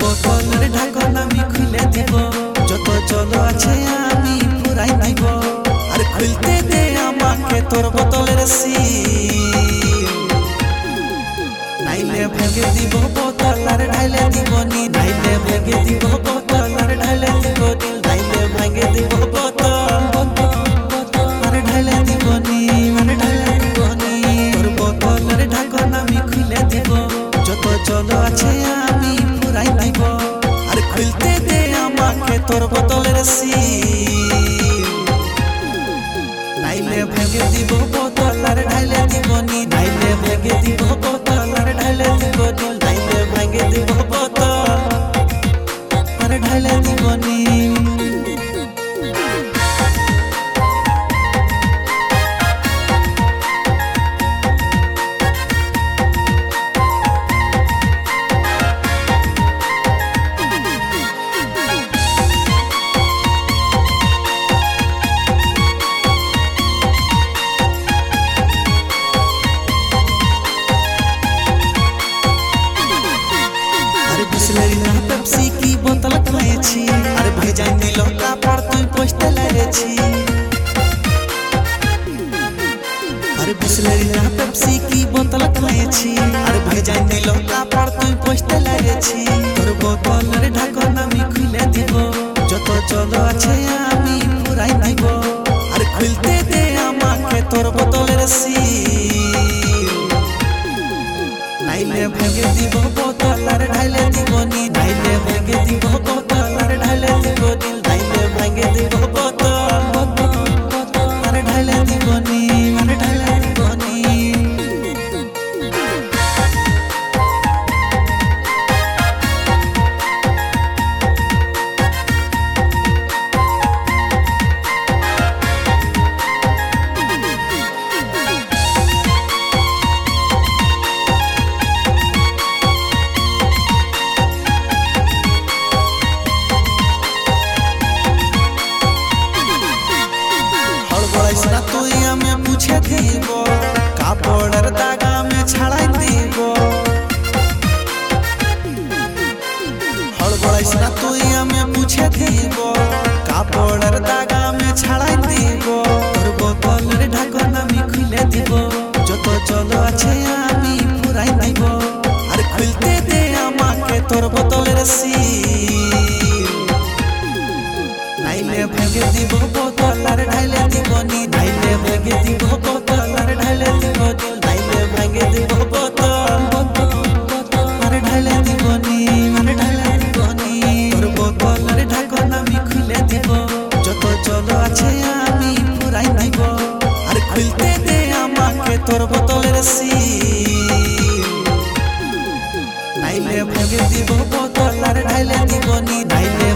বোতলের ঢাকন আমি খুলে দিব। যত জল আছে আমি পুরাই দিব আর খুলতে দে আমাকে তোর বোতলের সিল নাইলে ভেঙে দিব বোতল ঢাইলে দিব নি নাইলে ভেঙে দিব বোতল ঢাইলে দিব নি নাইলে ভেঙে দিব বোতল তোর আছে আমাকে তোর বোতলের সিল না পেপসি কি বোতল খাইছি আরে ভেজাই দিল কাপড় তুই পোস্টে লাগেছি তোর বোতলের ঢাকন আমি খুলে দিব যত জল আছে আমি পুরাই দিব আর খুলতে দে আমাকে তোর বোতলের সিল নাইলে ভেঙে দিব বোতল ঢাইলে দিব নি নাইলে ভেঙে দিব বোতল ঢাইলে দিব নি নাইলে ভেঙে দিব বোতল আর ঢাইলে দিব নি আর ঢাইলে না তুই, আমি মুছে দিব। কাপড়ের দাগা আমি ছাড়াই দিব। হড়বড়াইস না তুই, আমি মুছে দিব। কাপড়ের দাগা আমি ছাড়াই দিব। তোর বোতলের ঢাকন আমি খুলে দিব। যত জল আছে আমি পুরাই দিব। আর খুলতে দে আমাকে তোর বোতলের সিল নাইলে ভেঙে দিব বোতল আর ঢাইলে দিব নি নাইলে ভেঙে দিব বোতল আর ঢাইলে দিব নি নাইলে ভেঙে দিব বোতল। আর ঢাইলে দিব নি আর ঢাইলে দিব নি তোর ঢাকন আমি খুলে দিব। যত জল আছে আমি পুরাই দিব আর খুলতে দে আমাকে তোর বোতলের সিল নাইলে ভেঙে দিব বোতল আর ঢাইলে দিব নি নাইলে